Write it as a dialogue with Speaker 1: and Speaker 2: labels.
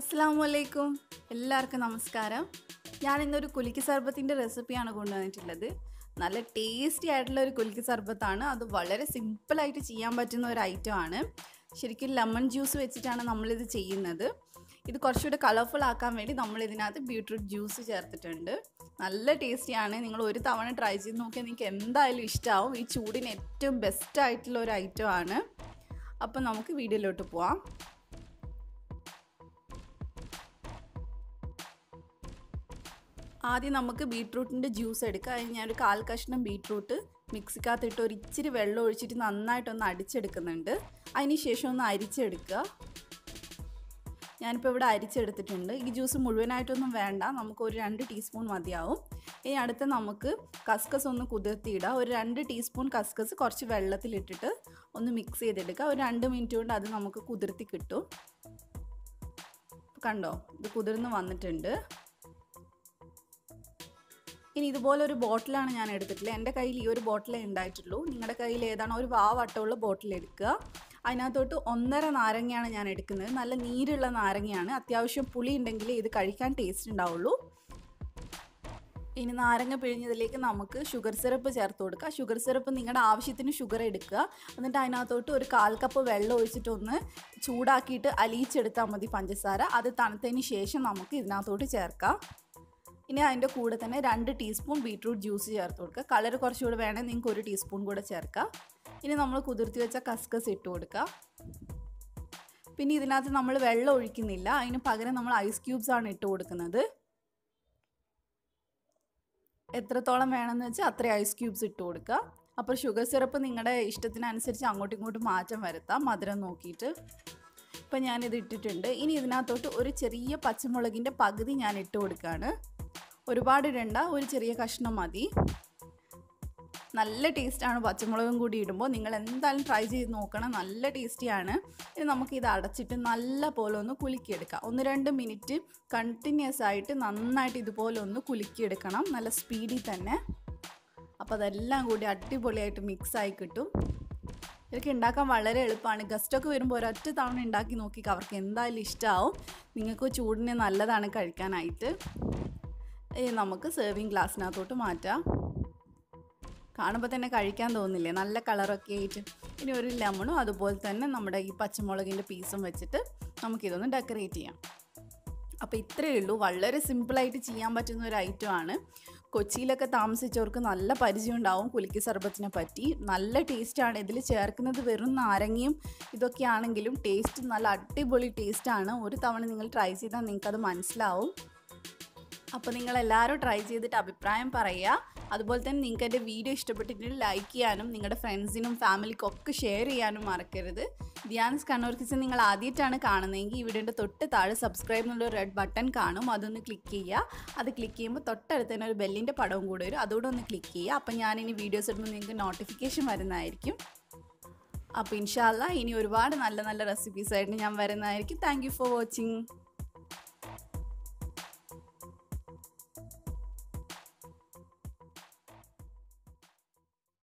Speaker 1: അസ്സാമലൈക്കും എല്ലാവർക്കും നമസ്കാരം. ഞാൻ ഇന്നൊരു കുലുക്കി സർബത്തിന്റെ റെസിപ്പിയാണ് കൊണ്ടുവന്നിട്ടുള്ളത്. നല്ല ടേസ്റ്റി ആയിട്ടുള്ള ഒരു കുലുക്കി സർബത്താണ്. അത് വളരെ സിമ്പിളായിട്ട് ചെയ്യാൻ പറ്റുന്ന ഒരു ഐറ്റം ആണ്. ശരിക്കും ലെമൺ ജ്യൂസ് വെച്ചിട്ടാണ് നമ്മളിത് ചെയ്യുന്നത്. ഇത് കുറച്ചുകൂടെ കളർഫുൾ ആക്കാൻ വേണ്ടി നമ്മൾ ഇതിനകത്ത് ബീട്രൂട്ട് ജ്യൂസ് ചേർത്തിട്ടുണ്ട്. നല്ല ടേസ്റ്റിയാണ് നിങ്ങൾ ഒരു തവണ ട്രൈ ചെയ്ത് നോക്കിയാൽ നിങ്ങൾക്ക് എന്തായാലും ഇഷ്ടമാവും ഈ ചൂടിന് ഏറ്റവും ബെസ്റ്റ് ആയിട്ടുള്ള ഒരു ഐറ്റം ആണ്. അപ്പം നമുക്ക് വീഡിയോയിലോട്ട് പോവാം. ആദ്യം നമുക്ക് ബീട്രൂട്ടിന്റെ ജ്യൂസ് എടുക്കുക അതിന് ഞാനൊരു കാൽ കഷ്ണം ബീട്രൂട്ട് മിക്സിക്കകത്തിട്ട് ഒരു ഇച്ചിരി വെള്ളം ഒഴിച്ചിട്ട് നന്നായിട്ടൊന്ന് അടിച്ചെടുക്കുന്നുണ്ട്. അതിന് ശേഷം ഒന്ന് അരിച്ചെടുക്കുക. ഞാനിപ്പോൾ ഇവിടെ അരിച്ചെടുത്തിട്ടുണ്ട്. ഈ ജ്യൂസ് മുഴുവനായിട്ടൊന്നും വേണ്ട. നമുക്ക് ഒരു രണ്ട് ടീസ്പൂൺ മതിയാവും. ഇനി അടുത്ത് നമുക്ക് കസ്കസ് ഒന്ന് കുതിർത്തിയിടുക ഒരു രണ്ട് ടീസ്പൂൺ കസ്കസ് കുറച്ച് വെള്ളത്തിലിട്ടിട്ട് ഒന്ന് മിക്സ് ചെയ്തെടുക്കുക. ഒരു രണ്ട് മിനിറ്റ് കൊണ്ട് അത് നമുക്ക് കുതിർത്തി കിട്ടും. കണ്ടോ? ഇത് കുതിർന്ന് വന്നിട്ടുണ്ട്. ഇനി ഇതുപോലെ ഒരു ബോട്ടിലാണ് ഞാൻ എടുത്തിട്ടുള്ളത്. എന്റെ കയ്യിൽ ഈ ഒരു ബോട്ടിലേ ഉണ്ടായിട്ടുള്ളൂ. നിങ്ങളുടെ കയ്യിൽ ഏതാണോ? ഒരു വാവട്ടമുള്ള ബോട്ടിൽ എടുക്കുക. അതിനകത്തോട്ട് ഒന്നര നാരങ്ങയാണ് ഞാൻ എടുക്കുന്നത്. നല്ല നീരുള്ള നാരങ്ങയാണ്. അത്യാവശ്യം പുളി ഉണ്ടെങ്കിൽ ഇത് കഴിക്കാൻ ടേസ്റ്റ് ഉണ്ടാവുള്ളൂ. ഇനി നാരങ്ങ പിഴിഞ്ഞതിലേക്ക് നമുക്ക് ഷുഗർ സിറപ്പ് ചേർത്ത് കൊടുക്കുക. ഷുഗർ സിറപ്പ് നിങ്ങളുടെ ആവശ്യത്തിന് ഷുഗർ എടുക്കുക. എന്നിട്ട് അതിനകത്തോട്ട് ഒരു കാൽ കപ്പ് വെള്ളം ഒഴിച്ചിട്ടൊന്ന് ചൂടാക്കിയിട്ട് അലിയിച്ചെടുത്താൽ മതി പഞ്ചസാര. അത് തണുത്തതിന് ശേഷം നമുക്ക് ഇതിനകത്തോട്ട് ചേർക്കാം. ഇനി അതിന്റെ കൂടെ തന്നെ രണ്ട് ടീസ്പൂൺ ബീട്രൂട്ട് ജ്യൂസ് ചേർത്ത് കൊടുക്കുക. കളർ കുറച്ചുകൂടെ വേണമെങ്കിൽ നിങ്ങൾക്ക് ഒരു ടീസ്പൂൺ കൂടെ ചേർക്കാം. ഇനി നമ്മൾ കുതിർത്തി വെച്ച കസ്കസ് ഇട്ട് കൊടുക്കുക. പിന്നെ ഇതിനകത്ത് നമ്മൾ വെള്ളം ഒഴിക്കുന്നില്ല. അതിന് പകരം നമ്മൾ ഐസ് ക്യൂബ്സ് ആണ് ഇട്ട് കൊടുക്കുന്നത്. എത്രത്തോളം വേണമെന്ന് വെച്ചാൽ അത്രയും ഐസ് ക്യൂബ്സ് ഇട്ട് കൊടുക്കുക. അപ്പോൾ ഷുഗർ സിറപ്പ് നിങ്ങളുടെ ഇഷ്ടത്തിനനുസരിച്ച് അങ്ങോട്ടും ഇങ്ങോട്ടും മാറ്റം വരുത്താം. മധുരം നോക്കിയിട്ട്. ഇപ്പം ഞാനിത് ഇട്ടിട്ടുണ്ട്. ഇനി ഇതിനകത്തോട്ട് ഒരു ചെറിയ പച്ചമുളകിന്റെ പകുതി ഞാൻ ഇട്ട് കൊടുക്കുകയാണ്. ഒരുപാട് ഇടണ്ട ഒരു ചെറിയ കഷ്ണം മതി. നല്ല ടേസ്റ്റാണ്. പച്ചമുളകും കൂടി ഇടുമ്പോൾ നിങ്ങൾ എന്തായാലും ട്രൈ ചെയ്ത് നോക്കണം. നല്ല ടേസ്റ്റിയാണ് ഇനി നമുക്കിത് അടച്ചിട്ട് നല്ല പോലെ ഒന്ന് കുലുക്കിയെടുക്കാം. ഒന്ന് രണ്ട് മിനിറ്റ് കണ്ടിന്യൂസ് ആയിട്ട് നന്നായിട്ട് ഇതുപോലെ ഒന്ന് കുലുക്കിയെടുക്കണം. നല്ല സ്പീഡിൽ തന്നെ. അപ്പോൾ അതെല്ലാം കൂടി അടിപൊളിയായിട്ട് മിക്സായി കിട്ടും. ഇതൊക്കെ ഉണ്ടാക്കാൻ വളരെ എളുപ്പമാണ്. ഗസ്റ്റൊക്കെ വരുമ്പോൾ ഒരൊറ്റ തവണ ഉണ്ടാക്കി നോക്കി അവർക്ക് എന്തായാലും ഇഷ്ടമാവും നിങ്ങൾക്ക് ചൂടിന് നല്ലതാണ് കഴിക്കാനായിട്ട്. നമുക്ക് സെർവിങ് ഗ്ലാസ്സിനകത്തോട്ട് മാറ്റാം. കാണുമ്പോൾ തന്നെ കഴിക്കാൻ തോന്നില്ലേ? നല്ല കളറൊക്കെ ആയിട്ട്. ഇനി ഒരു ലെമണും അതുപോലെ തന്നെ നമ്മുടെ ഈ പച്ചമുളകിന്റെ പീസും വെച്ചിട്ട് നമുക്കിതൊന്ന് ഡെക്കറേറ്റ് ചെയ്യാം. അപ്പോൾ ഇത്രയേ ഉള്ളൂ. വളരെ സിമ്പിളായിട്ട് ചെയ്യാൻ പറ്റുന്ന ഒരു ഐറ്റം ആണ്. കൊച്ചിയിലൊക്കെ താമസിച്ചവർക്ക് നല്ല പരിചയം ഉണ്ടാവും കുലുക്കി സർബത്തിനെ പറ്റി. നല്ല ടേസ്റ്റാണ് ഇതിൽ ചേർക്കുന്നത് വെറും നാരങ്ങയും ഇതൊക്കെയാണെങ്കിലും ടേസ്റ്റ് നല്ല അടിപൊളി ടേസ്റ്റാണ് ഒരു തവണ നിങ്ങൾ ട്രൈ ചെയ്താൽ നിങ്ങൾക്കത് മനസ്സിലാവും. അപ്പോൾ നിങ്ങൾ എല്ലാവരും ട്രൈ ചെയ്തിട്ട് അഭിപ്രായം പറയുക. അതുപോലെ തന്നെ നിങ്ങൾക്ക് എന്റെ വീഡിയോ ഇഷ്ടപ്പെട്ടിട്ടുണ്ടെങ്കിൽ ലൈക്ക് ചെയ്യാനും നിങ്ങളുടെ ഫ്രണ്ട്സിനും ഫാമിലിക്കും ഒക്കെ ഷെയർ ചെയ്യാനും മറക്കരുത്. ധ്യാൻസ് കണ്ണൂർ കിച്ചൻ നിങ്ങൾ ആദ്യമായിട്ടാണ് കാണുന്നതെങ്കിൽ ഈ വീഡിയോന്റെ തൊട്ട് താഴെ സബ്സ്ക്രൈബ് എന്നുള്ള റെഡ് ബട്ടൺ കാണും. അതൊന്ന് ക്ലിക്ക് ചെയ്യുക. അത് ക്ലിക്ക് ചെയ്യുമ്പോൾ തൊട്ടടുത്ത് തന്നെ ഒരു ബെല്ലിന്റെ പടവും കൂടെ വരും. അതുകൂടെ ഒന്ന് ക്ലിക്ക് ചെയ്യുക. അപ്പോൾ ഇനി വീഡിയോസ് ഇടുമ്പോൾ നിങ്ങൾക്ക് നോട്ടിഫിക്കേഷൻ വരുന്നതായിരിക്കും. അപ്പോൾ ഇൻഷാല്ല ഇനി ഒരുപാട് നല്ല നല്ല റെസിപ്പീസായിട്ട് ഞാൻ വരുന്നതായിരിക്കും. Thank for watching